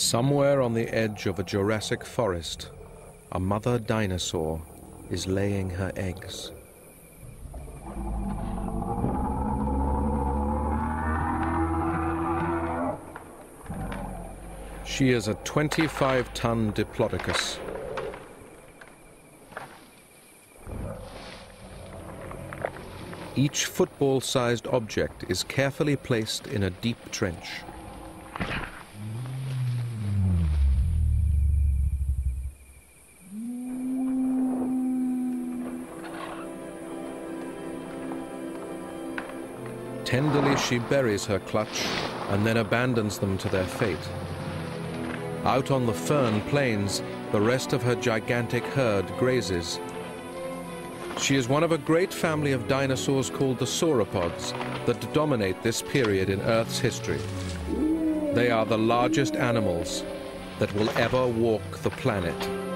Somewhere on the edge of a Jurassic forest, a mother dinosaur is laying her eggs. She is a 25-ton Diplodocus. Each football-sized object is carefully placed in a deep trench. Tenderly she buries her clutch and then abandons them to their fate. Out on the fern plains, the rest of her gigantic herd grazes. She is one of a great family of dinosaurs called the sauropods that dominate this period in Earth's history. They are the largest animals that will ever walk the planet.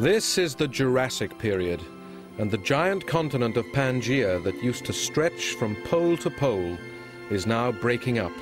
This is the Jurassic period, and the giant continent of Pangaea that used to stretch from pole to pole is now breaking up.